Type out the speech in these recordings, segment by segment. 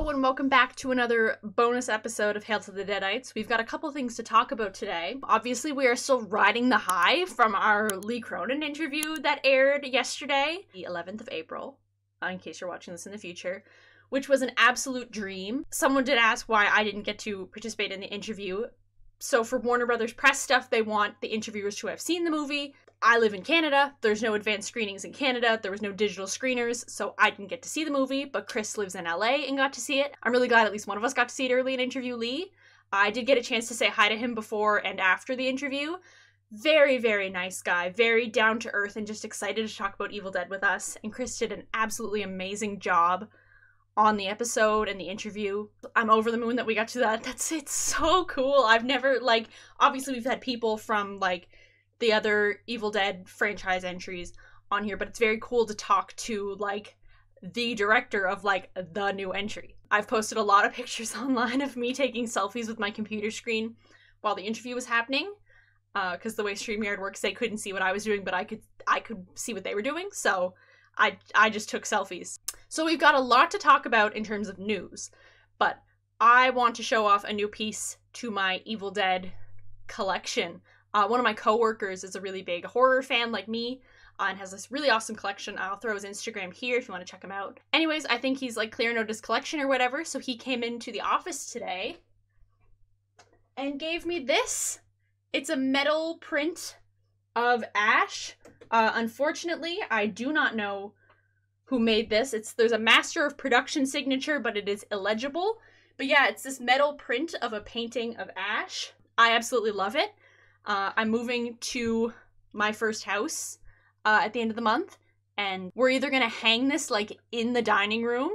Hello and welcome back to another bonus episode of Hail to the Deadites. We've got a couple things to talk about today. Obviously, we are still riding the high from our Lee Cronin interview that aired yesterday, the 11th of April, in case you're watching this in the future, which was an absolute dream. Someone did ask why I didn't get to participate in the interview. So, for Warner Brothers press stuff, they want the interviewers to have seen the movie. I live in Canada. There's no advanced screenings in Canada. There was no digital screeners, so I didn't get to see the movie, but Chris lives in LA and got to see it. I'm really glad at least one of us got to see it early and interview Lee. I did get a chance to say hi to him before and after the interview. Very, very nice guy, very down to earth, and just excited to talk about Evil Dead with us. And Chris did an absolutely amazing job on the episode and the interview. I'm over the moon that we got to that. That's it's so cool. I've never like obviously we've had people from like the other Evil Dead franchise entries on here, but it's very cool to talk to like the director of like the new entry. I've posted a lot of pictures online of me taking selfies with my computer screen while the interview was happening. Because uh, the way Streamyard works, they couldn't see what I was doing, but I could I could see what they were doing. So I I just took selfies. So we've got a lot to talk about in terms of news, but I want to show off a new piece to my Evil Dead collection uh, one of my coworkers is a really big horror fan like me uh, and has this really awesome collection. I'll throw his Instagram here if you want to check him out. Anyways, I think he's like clearing out his collection or whatever, so he came into the office today and gave me this. It's a metal print of Ash. Uh, unfortunately, I do not know who made this. It's there's a master of production signature, but it is illegible. But yeah, it's this metal print of a painting of Ash. I absolutely love it. Uh, I'm moving to my first house uh, at the end of the month, and we're either gonna hang this like in the dining room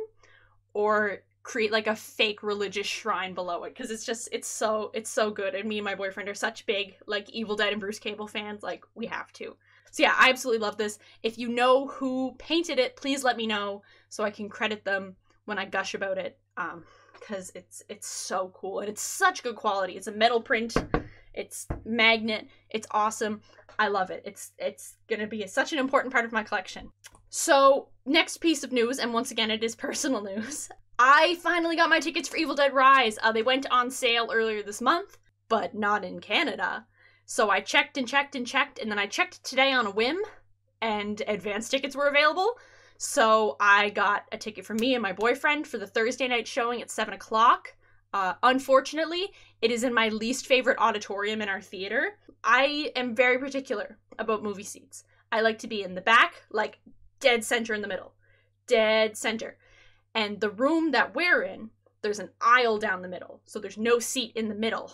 or create like a fake religious shrine below it because it's just it's so it's so good and me and my boyfriend are such big like evil dead and bruce campbell fans like we have to. So yeah i absolutely love this. If you know who painted it please let me know so i can credit them when i gush about it um because it's it's so cool and it's such good quality. It's a metal print it's magnet. It's awesome. I love it. It's it's gonna be such an important part of my collection. So next piece of news, and once again it is personal news. I finally got my tickets for Evil Dead Rise. Uh, they went on sale earlier this month, but not in Canada. So I checked and checked and checked, and then I checked today on a whim, and advance tickets were available. So I got a ticket for me and my boyfriend for the Thursday night showing at 7 o'clock. Uh, unfortunately, it is in my least favorite auditorium in our theater. I am very particular about movie seats. I like to be in the back, like dead center in the middle. Dead center. And the room that we're in, there's an aisle down the middle. So there's no seat in the middle.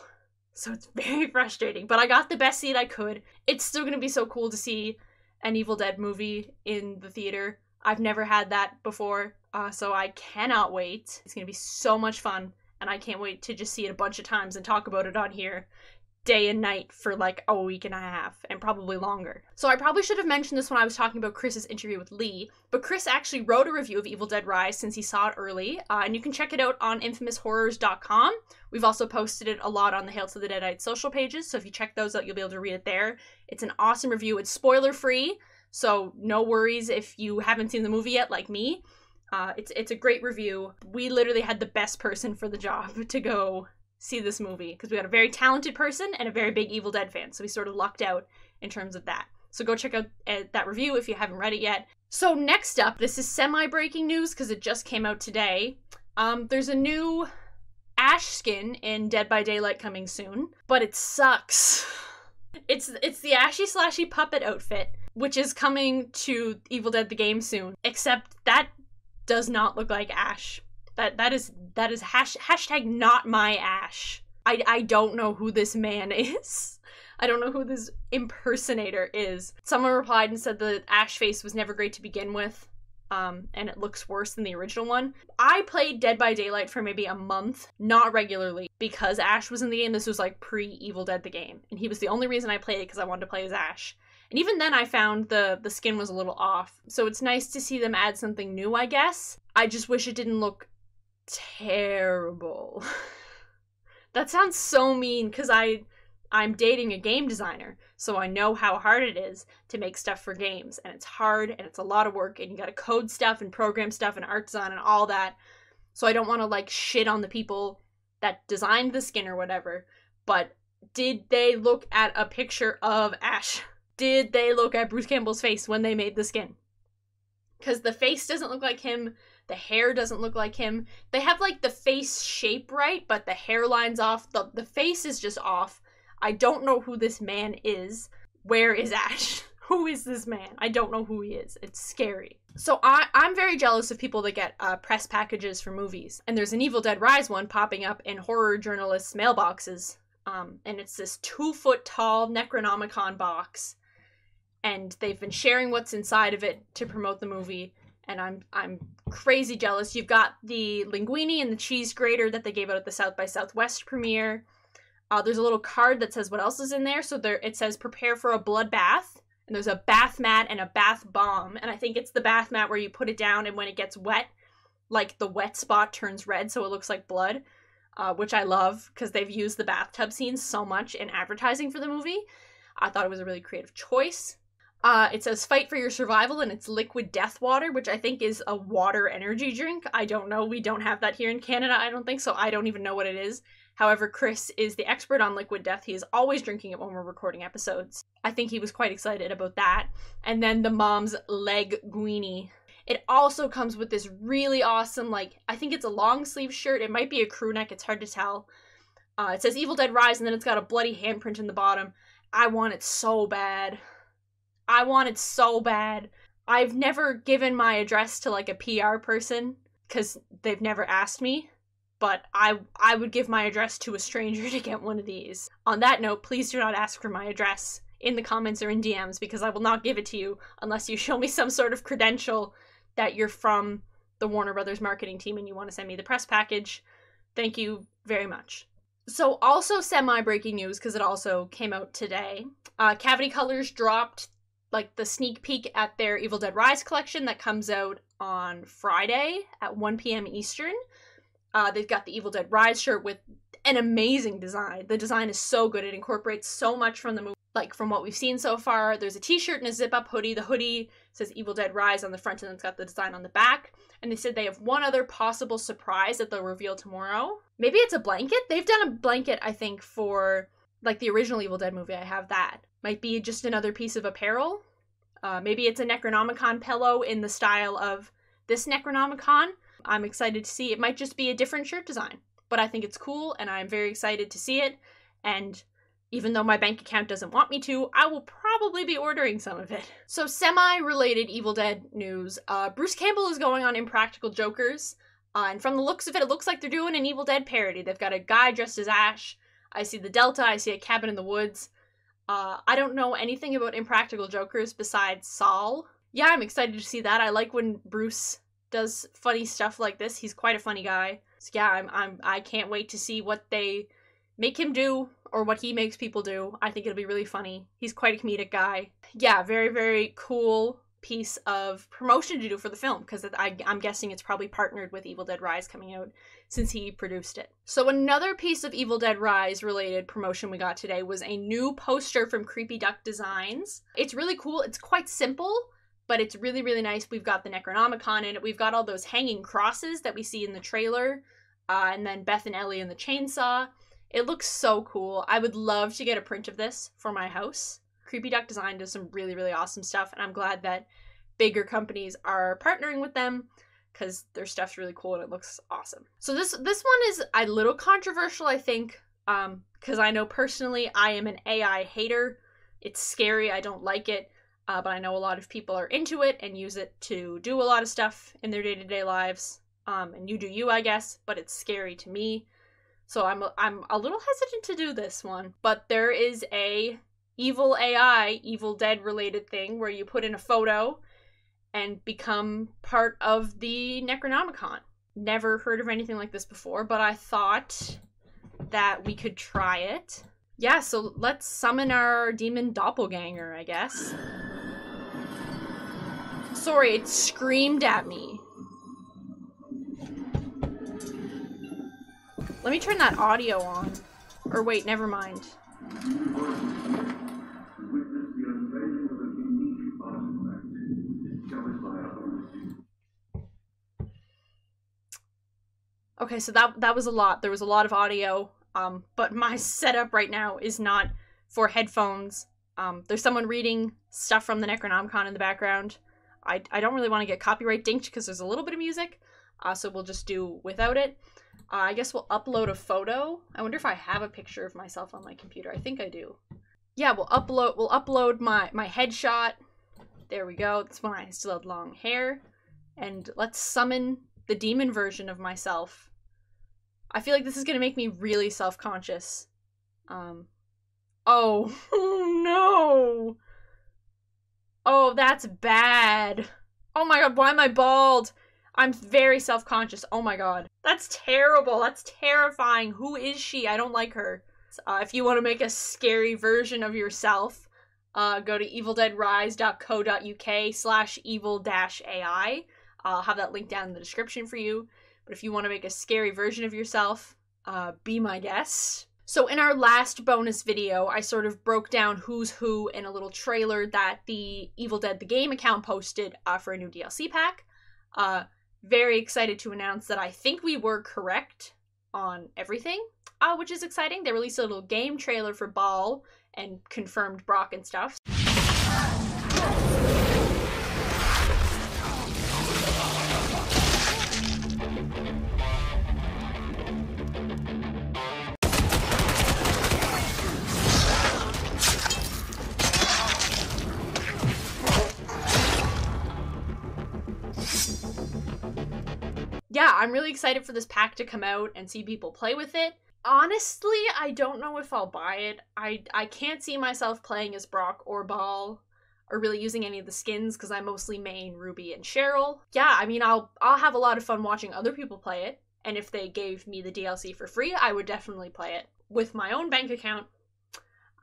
So it's very frustrating. But I got the best seat I could. It's still going to be so cool to see an Evil Dead movie in the theater. I've never had that before. Uh, so I cannot wait. It's going to be so much fun and I can't wait to just see it a bunch of times and talk about it on here day and night for like a week and a half and probably longer. So I probably should have mentioned this when I was talking about Chris's interview with Lee, but Chris actually wrote a review of Evil Dead Rise since he saw it early, uh, and you can check it out on infamoushorrors.com. We've also posted it a lot on the Hail to the Deadite social pages, so if you check those out, you'll be able to read it there. It's an awesome review. It's spoiler free, so no worries if you haven't seen the movie yet, like me. Uh, it's it's a great review. We literally had the best person for the job to go see this movie because we had a very talented person and a very big Evil Dead fan, so we sort of lucked out in terms of that. So go check out uh, that review if you haven't read it yet. So next up, this is semi-breaking news because it just came out today. Um, there's a new Ash skin in Dead by Daylight coming soon, but it sucks. It's it's the Ashy Slashy puppet outfit, which is coming to Evil Dead the game soon. Except that does not look like Ash. That that is that is hash, hashtag not my Ash. I I don't know who this man is. I don't know who this impersonator is. Someone replied and said the Ash face was never great to begin with. Um, and it looks worse than the original one. I played Dead by Daylight for maybe a month, not regularly, because Ash was in the game. This was like pre Evil Dead the game, and he was the only reason I played it because I wanted to play as Ash. And even then I found the the skin was a little off. So it's nice to see them add something new, I guess. I just wish it didn't look terrible. that sounds so mean cuz I I'm dating a game designer, so I know how hard it is to make stuff for games. And it's hard and it's a lot of work and you got to code stuff and program stuff and art design and all that. So I don't want to like shit on the people that designed the skin or whatever, but did they look at a picture of Ash? Did they look at Bruce Campbell's face when they made the skin? Because the face doesn't look like him, the hair doesn't look like him. They have like the face shape right, but the hairline's off. The, the face is just off. I don't know who this man is. Where is Ash? who is this man? I don't know who he is. It's scary. So I, I'm very jealous of people that get uh, press packages for movies. And there's an Evil Dead Rise one popping up in horror journalists' mailboxes. Um, and it's this two foot tall Necronomicon box. And they've been sharing what's inside of it to promote the movie. And I'm I'm crazy jealous. You've got the linguini and the cheese grater that they gave out at the South by Southwest premiere. Uh, there's a little card that says what else is in there. So there it says prepare for a bloodbath and there's a bath mat and a bath bomb and i think it's the bath mat where you put it down and when it gets wet like the wet spot turns red so it looks like blood uh, which i love because they've used the bathtub scene so much in advertising for the movie i thought it was a really creative choice uh, it says fight for your survival and it's liquid death water which i think is a water energy drink i don't know we don't have that here in canada i don't think so i don't even know what it is However, Chris is the expert on liquid death. He is always drinking it when we're recording episodes. I think he was quite excited about that. And then the mom's leg guini. It also comes with this really awesome, like, I think it's a long sleeve shirt. It might be a crew neck, it's hard to tell. Uh, it says Evil Dead Rise, and then it's got a bloody handprint in the bottom. I want it so bad. I want it so bad. I've never given my address to like a PR person because they've never asked me but I I would give my address to a stranger to get one of these. On that note, please do not ask for my address in the comments or in DMs because I will not give it to you unless you show me some sort of credential that you're from the Warner Brothers marketing team and you want to send me the press package. Thank you very much. So, also semi breaking news because it also came out today. Uh, Cavity Colors dropped like the sneak peek at their Evil Dead Rise collection that comes out on Friday at 1 p.m. Eastern. Uh, they've got the Evil Dead Rise shirt with an amazing design. The design is so good. It incorporates so much from the movie, like from what we've seen so far. There's a t-shirt and a zip-up hoodie. The hoodie says Evil Dead Rise on the front and it's got the design on the back. And they said they have one other possible surprise that they'll reveal tomorrow. Maybe it's a blanket. They've done a blanket, I think, for like the original Evil Dead movie. I have that. Might be just another piece of apparel. Uh, maybe it's a Necronomicon pillow in the style of this Necronomicon. I'm excited to see. It might just be a different shirt design, but I think it's cool and I'm very excited to see it. And even though my bank account doesn't want me to, I will probably be ordering some of it. So, semi related Evil Dead news uh, Bruce Campbell is going on Impractical Jokers. Uh, and from the looks of it, it looks like they're doing an Evil Dead parody. They've got a guy dressed as Ash. I see the Delta. I see a cabin in the woods. Uh, I don't know anything about Impractical Jokers besides Sal. Yeah, I'm excited to see that. I like when Bruce does funny stuff like this. He's quite a funny guy. So yeah, I'm I'm I can't wait to see what they make him do or what he makes people do. I think it'll be really funny. He's quite a comedic guy. Yeah, very very cool piece of promotion to do for the film because I'm guessing it's probably partnered with Evil Dead Rise coming out since he produced it. So another piece of Evil Dead Rise related promotion we got today was a new poster from Creepy Duck Designs. It's really cool. It's quite simple but it's really really nice we've got the necronomicon in it we've got all those hanging crosses that we see in the trailer uh, and then beth and ellie and the chainsaw it looks so cool i would love to get a print of this for my house creepy duck design does some really really awesome stuff and i'm glad that bigger companies are partnering with them because their stuff's really cool and it looks awesome so this this one is a little controversial i think um because i know personally i am an ai hater it's scary i don't like it uh, but I know a lot of people are into it and use it to do a lot of stuff in their day to day lives. Um, and you do you, I guess, but it's scary to me. So I'm I'm a little hesitant to do this one. But there is a evil AI, Evil Dead related thing where you put in a photo and become part of the Necronomicon. Never heard of anything like this before, but I thought that we could try it. Yeah, so let's summon our demon doppelganger, I guess. Sorry, it screamed at me. Let me turn that audio on. Or wait, never mind. Okay, so that that was a lot. There was a lot of audio. Um, but my setup right now is not for headphones. Um, there's someone reading stuff from the Necronomicon in the background. I, I don't really want to get copyright dinked because there's a little bit of music, uh, so we'll just do without it. Uh, I guess we'll upload a photo. I wonder if I have a picture of myself on my computer. I think I do. Yeah, we'll upload we'll upload my my headshot. There we go. That's when I still had long hair. And let's summon the demon version of myself. I feel like this is gonna make me really self-conscious. Um Oh, no. Oh, that's bad. Oh my god, why am I bald? I'm very self conscious. Oh my god. That's terrible. That's terrifying. Who is she? I don't like her. Uh, if you want to make a scary version of yourself, uh, go to evildeadrise.co.uk slash evil AI. I'll have that link down in the description for you. But if you want to make a scary version of yourself, uh, be my guest. So in our last bonus video, I sort of broke down who's who in a little trailer that the Evil Dead the Game account posted uh, for a new DLC pack. Uh, very excited to announce that I think we were correct on everything, uh, which is exciting. They released a little game trailer for Baal and confirmed Brock and stuff. yeah, I'm really excited for this pack to come out and see people play with it. Honestly, I don't know if I'll buy it. I I can't see myself playing as Brock or Baal or really using any of the skins because I mostly main Ruby and Cheryl. Yeah, I mean I'll I'll have a lot of fun watching other people play it, and if they gave me the DLC for free, I would definitely play it. With my own bank account,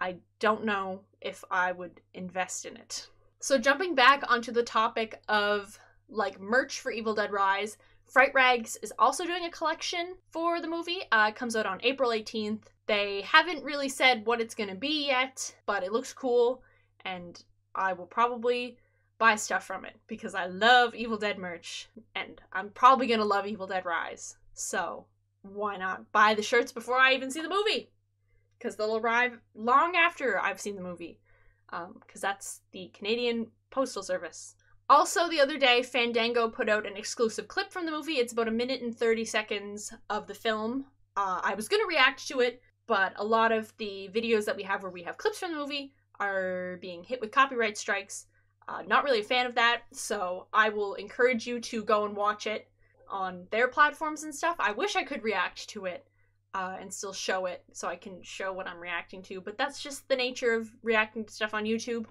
I don't know if I would invest in it. So jumping back onto the topic of like merch for Evil Dead Rise, Fright Rags is also doing a collection for the movie. Uh, it comes out on April 18th. They haven't really said what it's going to be yet, but it looks cool, and I will probably buy stuff from it because I love Evil Dead merch, and I'm probably going to love Evil Dead Rise. So, why not buy the shirts before I even see the movie? Because they'll arrive long after I've seen the movie, because um, that's the Canadian Postal Service. Also, the other day, Fandango put out an exclusive clip from the movie. It's about a minute and 30 seconds of the film. Uh, I was going to react to it, but a lot of the videos that we have where we have clips from the movie are being hit with copyright strikes. Uh, not really a fan of that, so I will encourage you to go and watch it on their platforms and stuff. I wish I could react to it uh, and still show it so I can show what I'm reacting to, but that's just the nature of reacting to stuff on YouTube.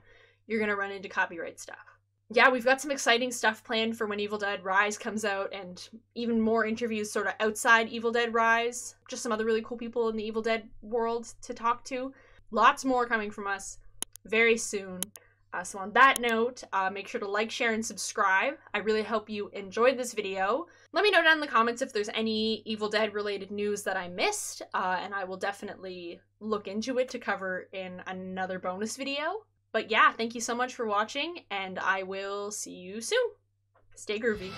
You're going to run into copyright stuff yeah, we've got some exciting stuff planned for when Evil Dead Rise comes out, and even more interviews sort of outside Evil Dead Rise. Just some other really cool people in the Evil Dead world to talk to. Lots more coming from us very soon. Uh, so, on that note, uh, make sure to like, share, and subscribe. I really hope you enjoyed this video. Let me know down in the comments if there's any Evil Dead related news that I missed, uh, and I will definitely look into it to cover in another bonus video. But yeah, thank you so much for watching, and I will see you soon. Stay groovy.